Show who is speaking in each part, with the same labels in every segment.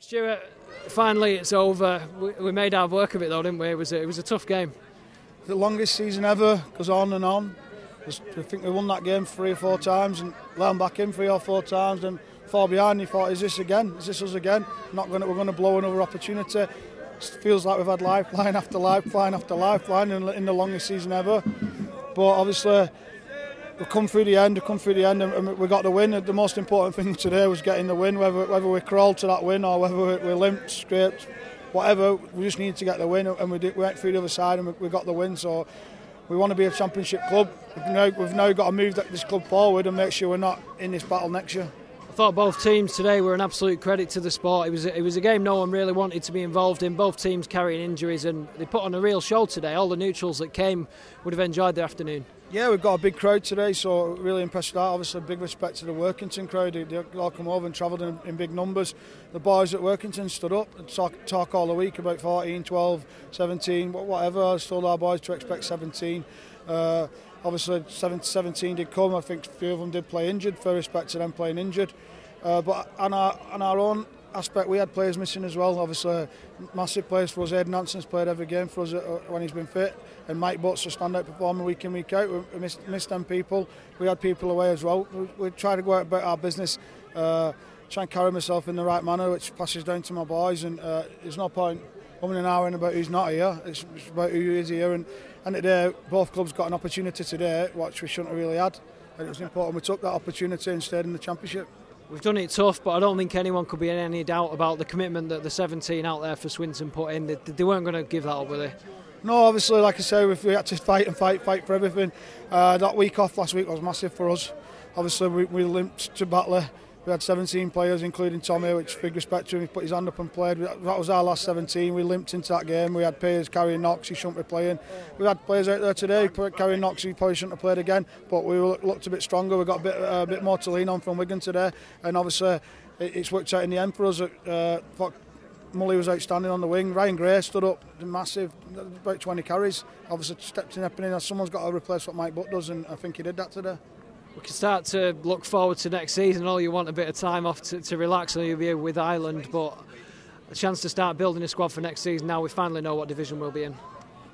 Speaker 1: Stuart, finally it's over. We, made our work of it though, didn't we? It was a, it was a tough game.
Speaker 2: The longest season ever goes on and on. I think we won that game three or four times and let them back in three or four times and fall behind. You thought, is this again? Is this us again? Not going. We're going to blow another opportunity. It feels like we've had lifeline after lifeline after lifeline in, in the longest season ever. But obviously we come through the end, we come through the end, and we got the win. The most important thing today was getting the win, whether whether we crawled to that win or whether we, we limped, scraped, whatever. We just needed to get the win, and we, did, we went through the other side and we, got the win. So we want to be a championship club. We've now, we've now got to move this club forward and make sure we're not in this battle next year.
Speaker 1: Thought both teams today were an absolute credit to the sport. It was it was a game no one really wanted to be involved in. Both teams carrying injuries, and they put on a real show today. All the neutrals that came would have enjoyed their afternoon.
Speaker 2: Yeah, we've got a big crowd today, so really impressed with that. Obviously, big respect to the Workington crowd. They, they all come over and travelled in, in, big numbers. The boys at Workington stood up and talk, talk all the week about 14, 12, 17, whatever. I told our boys to expect 17. Uh, obviously, 17 did come. I think a few of them did play injured, fair respect to them playing injured. Uh, but on our, on our own aspect, we had players missing as well. Obviously, massive players for us. Ed Nansen's played every game for us uh, uh, when he's been fit. And Mike Butts, a standout performer week in, week out. We missed, missed them people. We had people away as well. We, we tried to go out about our business. Uh, try and carry myself in the right manner, which passes down to my boys. And uh, there's no point coming an hour about who's not here. It's, it's about who is here. And, and today, both clubs got an opportunity today, which we shouldn't have really had. And it was important we took that opportunity and stayed in the championship.
Speaker 1: We've done it tough, but I don't think anyone could be in any doubt about the commitment that the 17 out there for Swinton put in. They, they weren't going to give that up, were they?
Speaker 2: No, obviously, like I say, we had to fight and fight, fight for everything. Uh, that week off last week was massive for us. Obviously, we, we limped to Batley we had 17 players, including Tommy, which big respect to him. He put his hand up and played. That was our last 17. We limped into that game. We had players carrying knocks. He shouldn't be playing. We had players out there today carrying knocks. He probably shouldn't have played again. But we looked a bit stronger. We got a bit a bit more to lean on from Wigan today, and obviously it's worked out in the end for us. Uh, Mully was outstanding on the wing. Ryan Gray stood up, massive, about 20 carries. Obviously stepped in, up in. Someone's got to replace what Mike Butt does, and I think he did that today
Speaker 1: we can start to look forward to next season. All you want a bit of time off to, to relax, and you'll be with Ireland, but a chance to start building a squad for next season. Now we finally know what division we'll be in.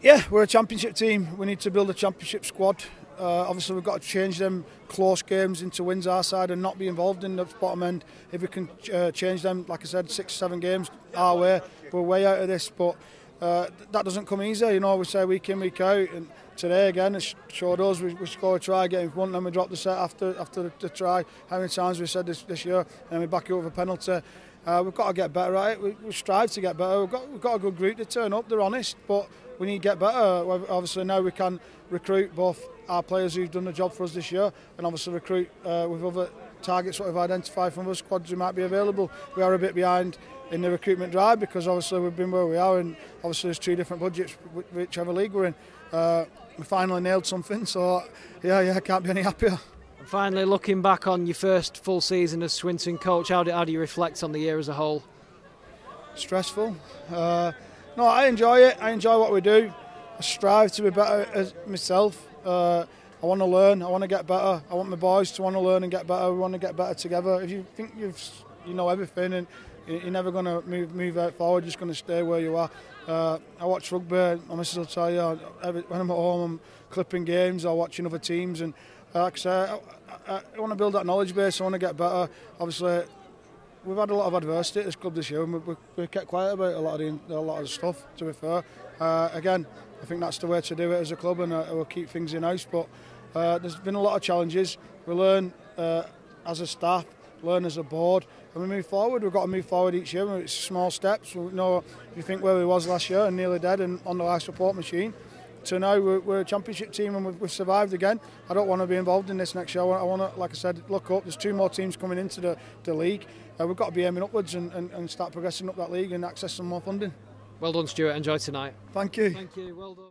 Speaker 2: Yeah, we're a championship team. We need to build a championship squad. Uh, obviously, we've got to change them close games into wins our side and not be involved in the bottom end. If we can uh, change them, like I said, six, seven games our way, we're way out of this. But uh, that doesn't come easy. You know, we say week in, week out, and today again it showed us we, we score a try, getting front, then we drop the set after after the try. How many times we said this this year, and we back out with a penalty. Uh, we've got to get better at it. We, we strive to get better. We've got, we've got a good group to turn up. They're honest, but we need to get better. Obviously now we can recruit both our players who've done the job for us this year, and obviously recruit uh, with other targets what we've identified from other squads who might be available. We are a bit behind in the recruitment drive because obviously we've been where we are, and obviously there's two different budgets whichever league we're in. Uh, we finally nailed something, so yeah, yeah, I can't be any happier.
Speaker 1: And finally, looking back on your first full season as Swinton coach, how do, how do you reflect on the year as a whole?
Speaker 2: Stressful. Uh, no, I enjoy it. I enjoy what we do. I strive to be better as myself. Uh, I want to learn. I want to get better. I want my boys to want to learn and get better. We want to get better together. If you think you've you know everything and you're never going to move move out forward. You're just going to stay where you are. Uh, I watch rugby. My missus will tell you every, when I'm at home, I'm clipping games or watching other teams. And uh, like I say, I, I, I want to build that knowledge base. I want to get better. Obviously, we've had a lot of adversity at this club this year, and we, we, we kept quiet about a lot of the, a lot of stuff. To be fair, uh, again, I think that's the way to do it as a club, and uh, we'll keep things in house. But uh, there's been a lot of challenges. We learn uh, as a staff learn as a board, and we move forward. We've got to move forward each year. It's small steps. We know you think where we was last year and nearly dead and on the life support machine. To now we're, we're a championship team and we've, we've, survived again. I don't want to be involved in this next year. I want, I want to, like I said, look up. There's two more teams coming into the, the league. Uh, we've got to be aiming upwards and, and, and start progressing up that league and access some more funding.
Speaker 1: Well done, Stuart. Enjoy tonight.
Speaker 2: Thank you.
Speaker 1: Thank you. Well done.